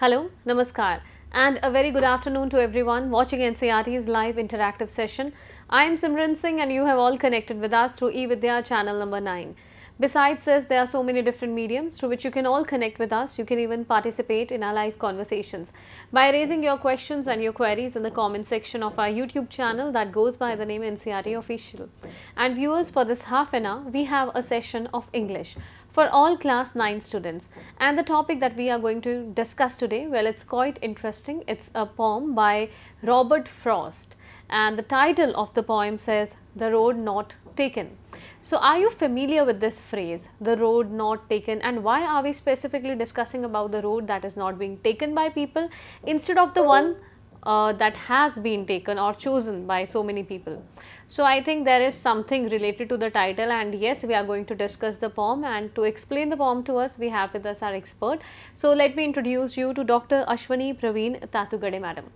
Hello, Namaskar, and a very good afternoon to everyone watching NCERT's live interactive session. I am Simran Singh, and you have all connected with us through eVidya channel number 9. Besides this, there are so many different mediums through which you can all connect with us. You can even participate in our live conversations by raising your questions and your queries in the comment section of our YouTube channel that goes by the name NCRT Official. And viewers, for this half an hour, we have a session of English for all class 9 students. And the topic that we are going to discuss today well it's quite interesting. It's a poem by Robert Frost. And the title of the poem says the road not taken. So are you familiar with this phrase the road not taken and why are we specifically discussing about the road that is not being taken by people instead of the one uh, that has been taken or chosen by so many people. So, I think there is something related to the title and yes we are going to discuss the poem and to explain the poem to us we have with us our expert. So, let me introduce you to Dr. Ashwani Praveen Tatugade madam.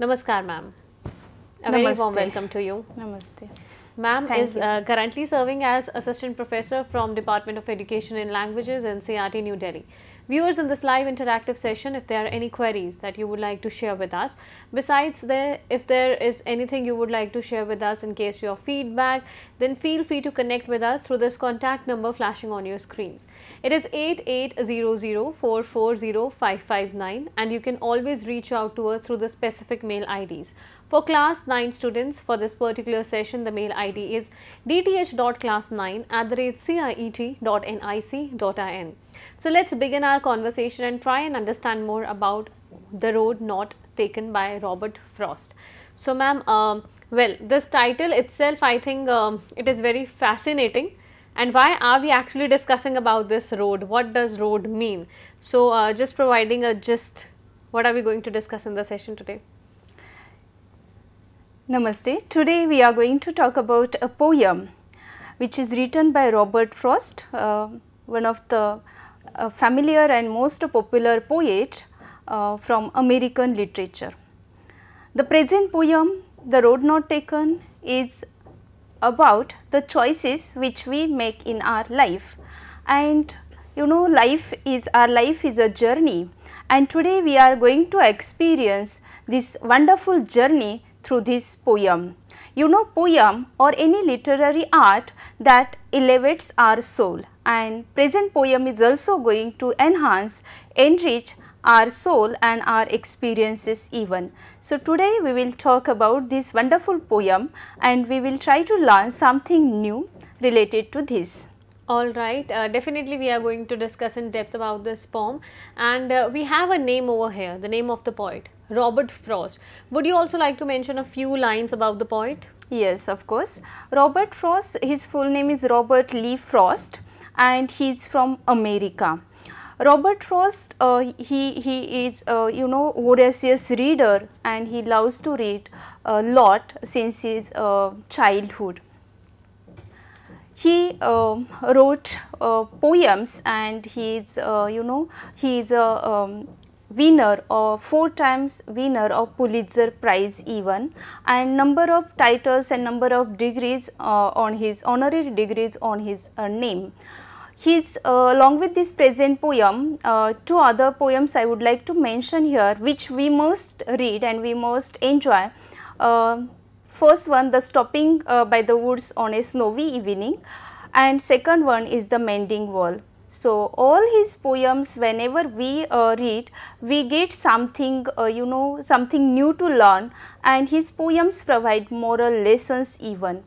Namaskar ma'am. A very warm welcome to you. Namaste. Ma'am is uh, currently serving as Assistant Professor from Department of Education in Languages in CRT New Delhi. Viewers in this live interactive session, if there are any queries that you would like to share with us, besides there, if there is anything you would like to share with us in case your feedback, then feel free to connect with us through this contact number flashing on your screens. It is 8800440559 and you can always reach out to us through the specific mail IDs. For class 9 students for this particular session, the mail ID is dth.class9 at the rate ciet.nic.in. So, let's begin our conversation and try and understand more about the road not taken by Robert Frost. So, ma'am, um, well, this title itself, I think um, it is very fascinating. And why are we actually discussing about this road? What does road mean? So, uh, just providing a gist, what are we going to discuss in the session today? Namaste. Today we are going to talk about a poem which is written by Robert Frost, uh, one of the uh, familiar and most popular poet uh, from American literature. The present poem, The Road Not Taken, is about the choices which we make in our life and you know life is our life is a journey and today we are going to experience this wonderful journey through this poem. You know poem or any literary art that elevates our soul and present poem is also going to enhance, enrich our soul and our experiences even. So, today we will talk about this wonderful poem and we will try to learn something new related to this. All right, uh, definitely we are going to discuss in depth about this poem and uh, we have a name over here, the name of the poet, Robert Frost. Would you also like to mention a few lines about the poet? Yes, of course. Robert Frost, his full name is Robert Lee Frost and he is from America. Robert Frost, uh, he, he is, uh, you know, voracious reader and he loves to read a lot since his uh, childhood. He uh, wrote uh, poems and he is, uh, you know, he is a um, winner or four times winner of Pulitzer Prize even and number of titles and number of degrees uh, on his honorary degrees on his uh, name. His uh, along with this present poem, uh, two other poems I would like to mention here which we must read and we must enjoy. Uh, first one the stopping uh, by the woods on a snowy evening and second one is the mending wall. So, all his poems whenever we uh, read we get something uh, you know something new to learn and his poems provide moral lessons even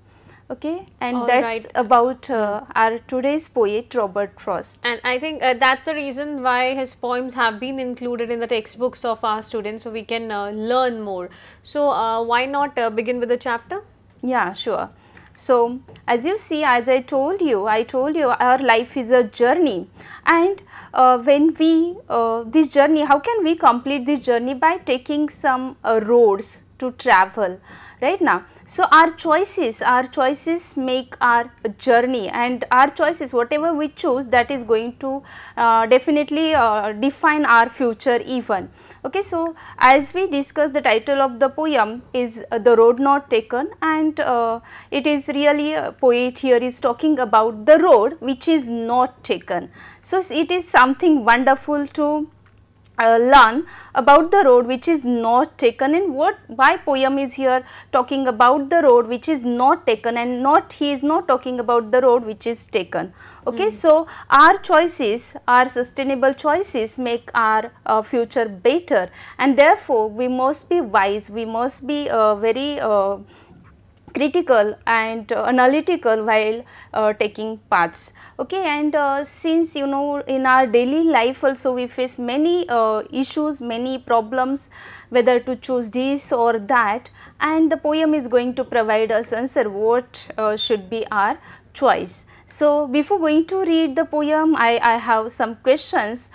okay and All that's right. about uh, our today's poet Robert Frost. And I think uh, that's the reason why his poems have been included in the textbooks of our students so we can uh, learn more. So, uh, why not uh, begin with the chapter? Yeah, sure. So, as you see, as I told you, I told you our life is a journey and uh, when we, uh, this journey, how can we complete this journey? By taking some uh, roads to travel, right now. So, our choices, our choices make our journey and our choices, whatever we choose that is going to uh, definitely uh, define our future even. Okay, so as we discussed the title of the poem is uh, The Road Not Taken and uh, it is really a poet here is talking about the road which is not taken. So, it is something wonderful to uh, learn about the road which is not taken and what why poem is here talking about the road which is not taken and not he is not talking about the road which is taken okay mm. so our choices our sustainable choices make our uh, future better and therefore we must be wise we must be uh, very uh, critical and uh, analytical while uh, taking paths. Okay and uh, since you know in our daily life also we face many uh, issues many problems whether to choose this or that and the poem is going to provide us answer what uh, should be our choice. So before going to read the poem i i have some questions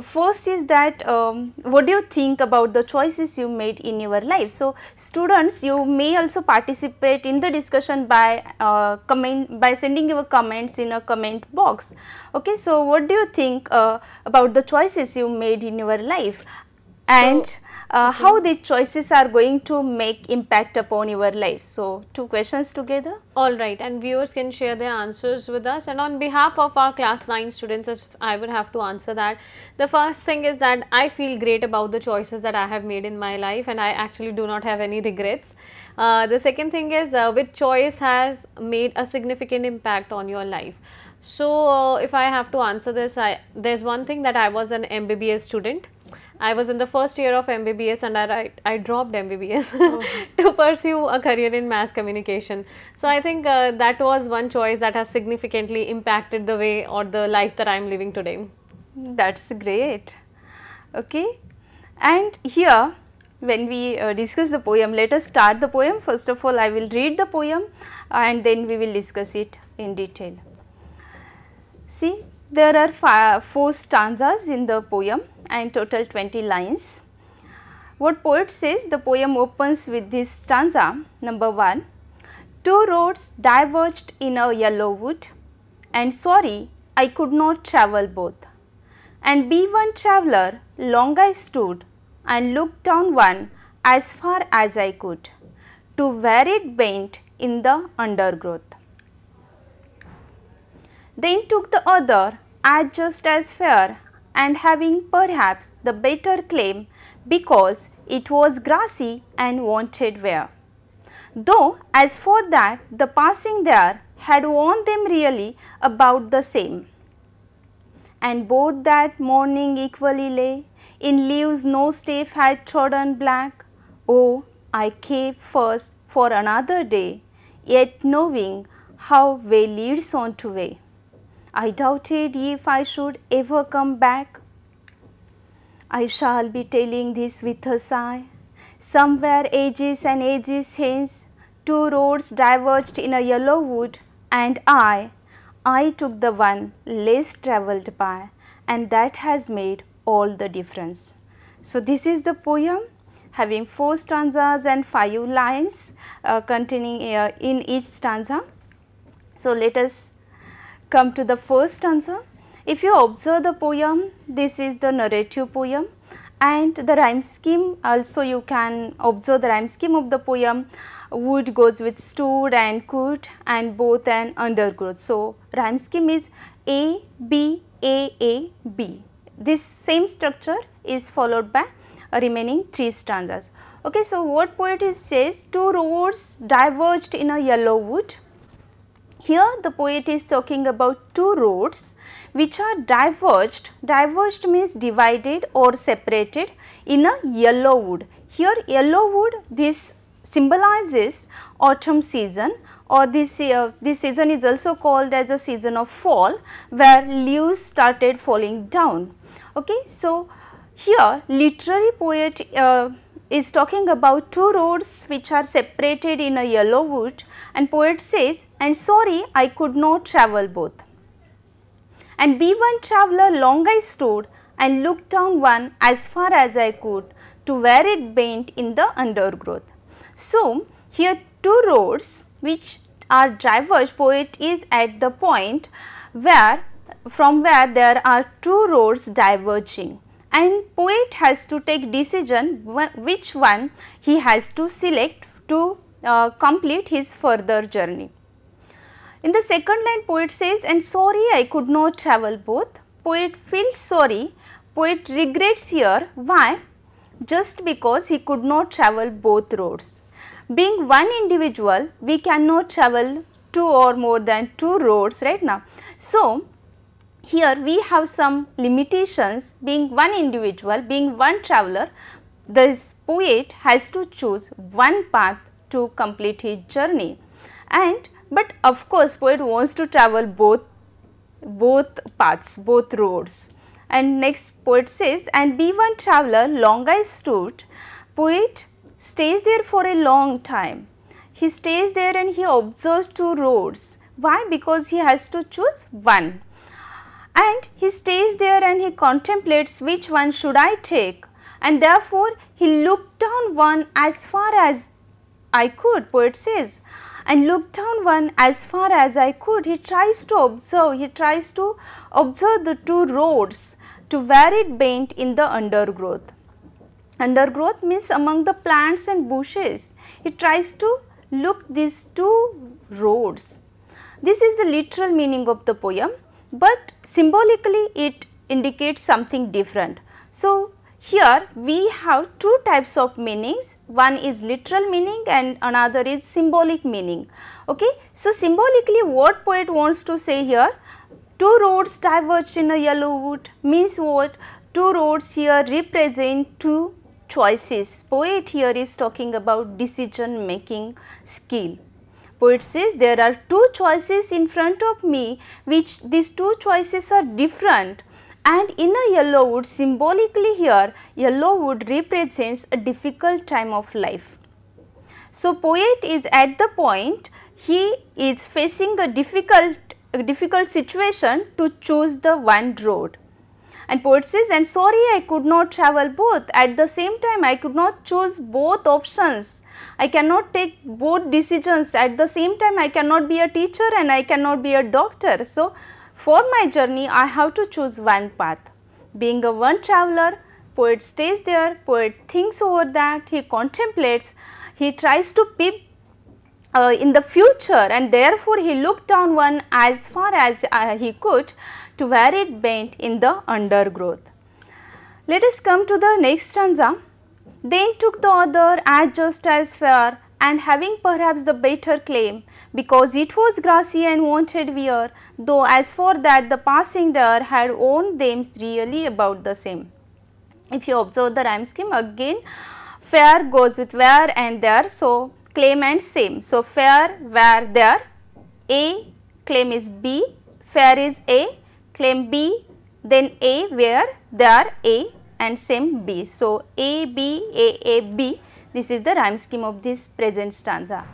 First is that um, what do you think about the choices you made in your life? So, students you may also participate in the discussion by uh, comment by sending your comments in a comment box. Okay, so what do you think uh, about the choices you made in your life? And so, uh, how the choices are going to make impact upon your life. So, two questions together. All right and viewers can share their answers with us and on behalf of our class 9 students I would have to answer that. The first thing is that I feel great about the choices that I have made in my life and I actually do not have any regrets. Uh, the second thing is uh, which choice has made a significant impact on your life. So, uh, if I have to answer this, I, there's one thing that I was an MBBS student I was in the first year of MBBS and I, I dropped MBBS oh. to pursue a career in mass communication. So I think uh, that was one choice that has significantly impacted the way or the life that I am living today. That's great. Okay. And here when we uh, discuss the poem, let us start the poem. First of all, I will read the poem and then we will discuss it in detail. See, there are four stanzas in the poem and total 20 lines. What poet says the poem opens with this stanza number 1 Two roads diverged in a yellow wood and sorry I could not travel both. And be one traveller long I stood and looked down one as far as I could to where it bent in the undergrowth. Then took the other as just as fair and having perhaps the better claim because it was grassy and wanted wear. Though as for that the passing there had warned them really about the same. And both that morning equally lay in leaves no stave had trodden black. Oh, I came first for another day, yet knowing how way leads on to way. I doubted if I should ever come back. I shall be telling this with a sigh. Somewhere ages and ages hence, two roads diverged in a yellow wood, and I, I took the one less travelled by, and that has made all the difference. So, this is the poem having four stanzas and five lines uh, containing uh, in each stanza. So, let us come to the first stanza. If you observe the poem, this is the narrative poem and the rhyme scheme also you can observe the rhyme scheme of the poem wood goes with stood and could and both and undergrowth. So, rhyme scheme is A, B, A, A, B. This same structure is followed by remaining 3 stanzas. Okay, so, what poet is says two roads diverged in a yellow wood here the poet is talking about two roads which are diverged, diverged means divided or separated in a yellow wood. Here yellow wood this symbolizes autumn season or this, uh, this season is also called as a season of fall where leaves started falling down. Okay. So, here literary poet uh, is talking about two roads which are separated in a yellow wood and poet says and sorry I could not travel both. And be one traveller long I stood and looked down one as far as I could to where it bent in the undergrowth. So, here two roads which are diverged poet is at the point where from where there are two roads diverging and poet has to take decision which one he has to select to uh, complete his further journey. In the second line poet says and sorry I could not travel both. Poet feels sorry poet regrets here why just because he could not travel both roads. Being one individual we cannot travel two or more than two roads right now. So, here we have some limitations being one individual being one traveler this poet has to choose one path to complete his journey. And but of course poet wants to travel both both paths both roads. And next poet says and be one traveler long I stood. Poet stays there for a long time. He stays there and he observes two roads. Why? Because he has to choose one and he stays there and he contemplates which one should I take and therefore he looked down one as far as I could poet says and looked down one as far as I could. He tries to observe, he tries to observe the two roads to where it bent in the undergrowth. Undergrowth means among the plants and bushes. He tries to look these two roads. This is the literal meaning of the poem, but symbolically it indicates something different. So, here we have two types of meanings, one is literal meaning and another is symbolic meaning. Okay. So, symbolically what poet wants to say here, two roads diverged in a yellow wood means what? Two roads here represent two choices. Poet here is talking about decision making skill. Poet says there are two choices in front of me which these two choices are different and in a yellow wood symbolically here yellow wood represents a difficult time of life. So, poet is at the point he is facing a difficult a difficult situation to choose the one road and poet says and sorry I could not travel both at the same time I could not choose both options I cannot take both decisions at the same time I cannot be a teacher and I cannot be a doctor. So, for my journey, I have to choose one path. Being a one traveler, poet stays there, poet thinks over that, he contemplates, he tries to peep uh, in the future and therefore he looked down one as far as uh, he could to where it bent in the undergrowth. Let us come to the next stanza. Then took the other as just as fair and having perhaps the better claim because it was grassy and wanted wear, though as for that the passing there had owned them really about the same. If you observe the rhyme scheme again fair goes with where and there, so claim and same. So, fair, where, there, A, claim is B, fair is A, claim B, then A, where, there, A and same B. So, A, B, A, A, B, this is the rhyme scheme of this present stanza.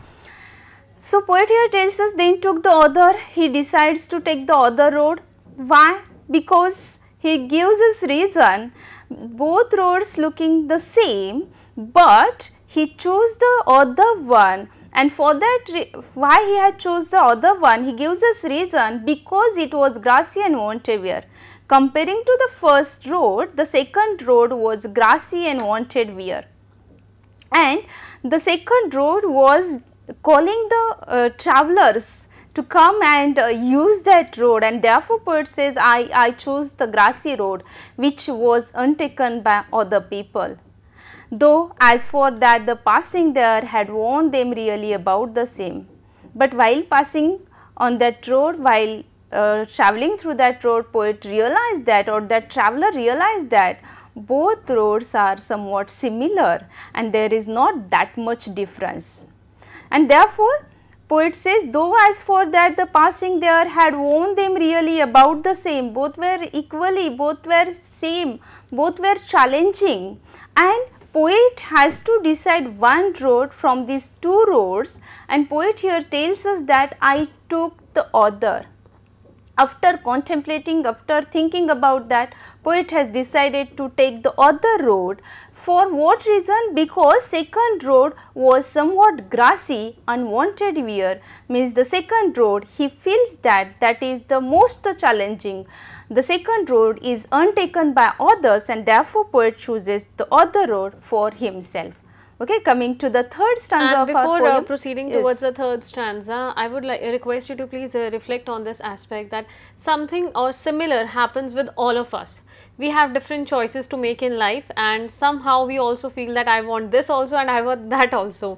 So, poet here tells us then took the other, he decides to take the other road. Why? Because he gives us reason both roads looking the same, but he chose the other one and for that why he had chose the other one he gives us reason because it was grassy and wanted wear. Comparing to the first road, the second road was grassy and wanted wear and the second road was calling the uh, travelers to come and uh, use that road and therefore poet says I, I chose the grassy road which was untaken by other people. Though as for that the passing there had warned them really about the same. But while passing on that road while uh, traveling through that road poet realized that or that traveler realized that both roads are somewhat similar and there is not that much difference and therefore poet says though as for that the passing there had warned them really about the same both were equally both were same both were challenging and poet has to decide one road from these two roads and poet here tells us that I took the other. After contemplating, after thinking about that, poet has decided to take the other road for what reason? Because second road was somewhat grassy, unwanted wear means the second road he feels that that is the most challenging. The second road is untaken by others and therefore poet chooses the other road for himself. Okay, coming to the third stanza and of our before poem. uh, proceeding Yes. towards the third stanza, I would like request you to please uh, reflect on this aspect that something or similar happens with all of us. we have different choices to make in life and somehow we also feel that I want this also and I want that also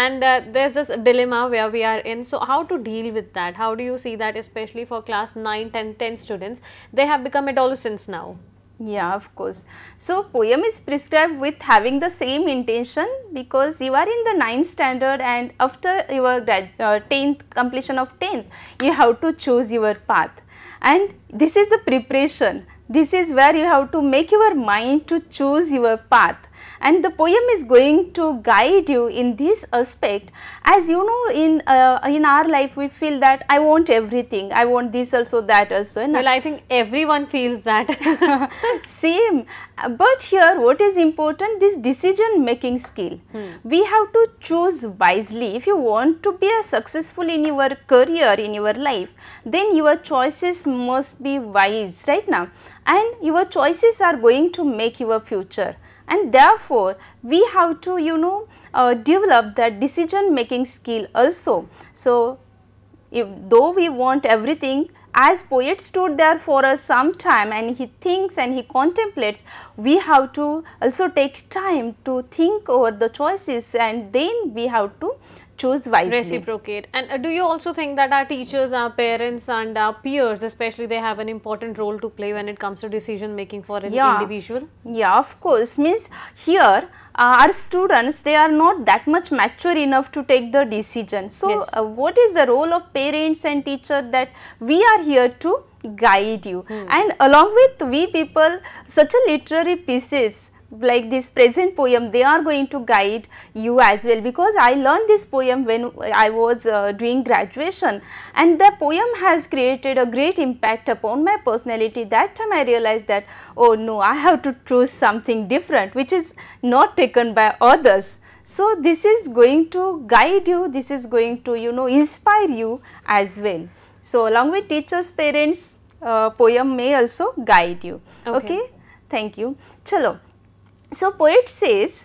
and uh, there's this dilemma where we are in so how to deal with that how do you see that especially for class 9 10 10 students they have become adolescents now yeah, of course. So, poem is prescribed with having the same intention because you are in the ninth standard and after your uh, 10th completion of 10th, you have to choose your path and this is the preparation. This is where you have to make your mind to choose your path and the poem is going to guide you in this aspect. As you know in uh, in our life we feel that I want everything. I want this also that also well I think everyone feels that. Same. But here what is important? This decision making skill. Hmm. we have to choose wisely. If you want to be a successful in your career in your life then your choices must be wise right now? And your choices are going to make your future and therefore, we have to you know uh, develop that decision making skill also. So, if though we want everything as poet stood there for us some time and he thinks and he contemplates, we have to also take time to think over the choices and then we have to choose wisely. Reciprocate. And uh, do you also think that our teachers, our parents and our peers especially they have an important role to play when it comes to decision making for an yeah. individual? Yeah, of course. Means here uh, our students they are not that much mature enough to take the decision. So, yes. uh, what is the role of parents and teacher that we are here to guide you hmm. and along with we people such a literary pieces like this present poem they are going to guide you as well because I learned this poem when I was uh, doing graduation and the poem has created a great impact upon my personality that time I realized that oh no I have to choose something different which is not taken by others. So, this is going to guide you, this is going to you know inspire you as well. So, along with teachers, parents, uh, poem may also guide you. Okay. okay. Thank you. Chalo. So, poet says,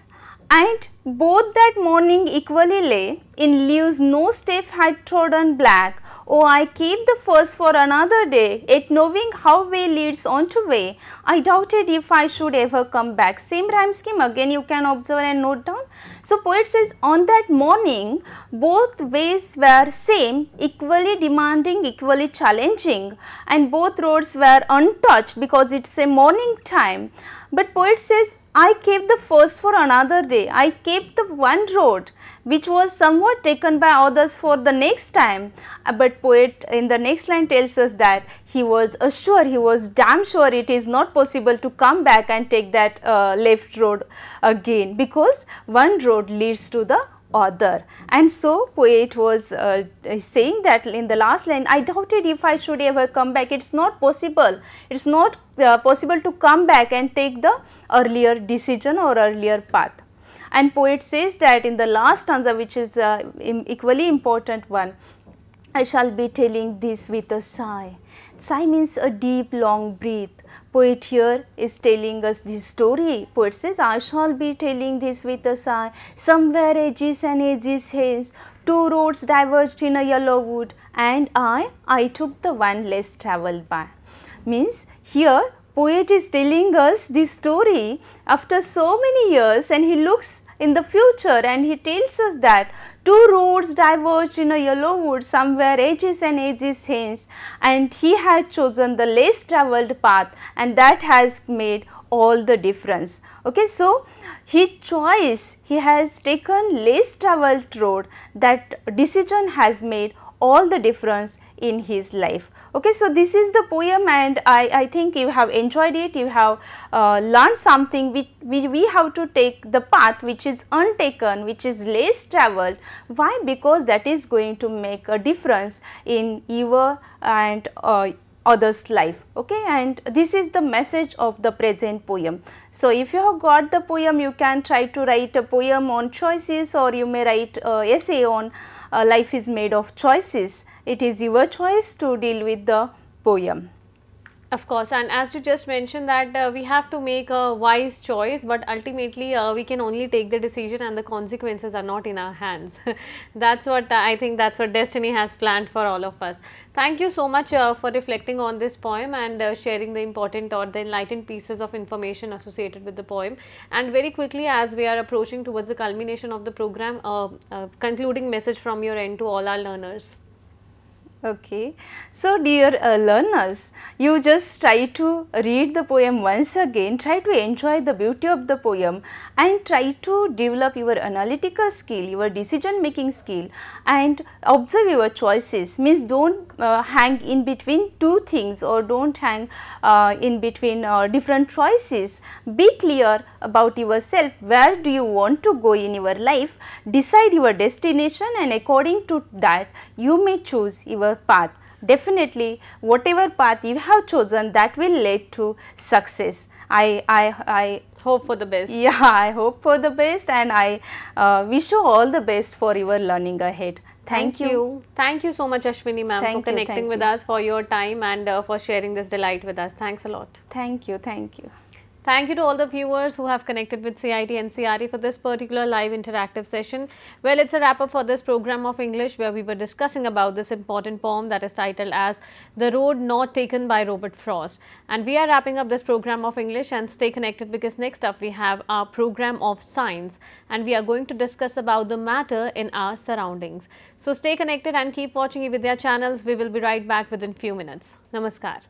and both that morning equally lay, in leaves no step had trodden black. Oh, I keep the first for another day, yet knowing how way leads on to way, I doubted if I should ever come back. Same rhyme scheme again you can observe and note down. So, poet says on that morning, both ways were same, equally demanding, equally challenging and both roads were untouched because it is a morning time. But poet says I kept the first for another day. I kept the one road which was somewhat taken by others for the next time. Uh, but poet in the next line tells us that he was assured, he was damn sure it is not possible to come back and take that uh, left road again because one road leads to the other and so poet was uh, saying that in the last line I doubted if I should ever come back it is not possible it is not uh, possible to come back and take the earlier decision or earlier path. And poet says that in the last stanza which is uh, equally important one, I shall be telling this with a sigh. Sigh means a deep long breath. Poet here is telling us this story. Poet says, I shall be telling this with a sigh. Somewhere ages and ages hence, two roads diverged in a yellow wood and I, I took the one less travelled by. Means here poet is telling us this story after so many years and he looks in the future and he tells us that two roads diverged in a yellow wood somewhere ages and ages hence and he had chosen the less travelled path and that has made all the difference. Okay, so his choice, he has taken less travelled road that decision has made all the difference in his life. Okay, so this is the poem and I, I think you have enjoyed it, you have uh, learned something which, which we have to take the path which is untaken, which is less travelled. Why? Because that is going to make a difference in your and uh, others life okay and this is the message of the present poem so if you have got the poem you can try to write a poem on choices or you may write a essay on uh, Uh, life is made of choices it is your choice to deal with the poem. Of course, and as you just mentioned that uh, we have to make a wise choice, but ultimately uh, we can only take the decision and the consequences are not in our hands. that's what uh, I think that's what destiny has planned for all of us. Thank you so much uh, for reflecting on this poem and uh, sharing the important or the enlightened pieces of information associated with the poem. And very quickly as we are approaching towards the culmination of the program, uh, concluding message from your end to all our learners. Okay. So, dear uh, learners, you just try to read the poem once again, try to enjoy the beauty of the poem and try to develop your analytical skill, your decision making skill and observe your choices means do not uh, hang in between two things or do not hang uh, in between uh, different choices. Be clear about yourself, where do you want to go in your life, decide your destination and according to that you may choose your path. Definitely whatever path you have chosen that will lead to success. I, I, I hope for the best. Yeah, I hope for the best and I uh, wish you all the best for your learning ahead. Thank, thank you. you. Thank you so much Ashwini ma'am for connecting with you. us for your time and uh, for sharing this delight with us. Thanks a lot. Thank you. Thank you. Thank you to all the viewers who have connected with CIET and NCERT for this particular live interactive session. Well, it's a wrap up for this program of English where we were discussing about this important poem that is titled as The Road Not Taken by Robert Frost. And we are wrapping up this program of English and stay connected because next up we have our program of science and we are going to discuss about the matter in our surroundings. So stay connected and keep watching Evidya channels. We will be right back within few minutes. Namaskar.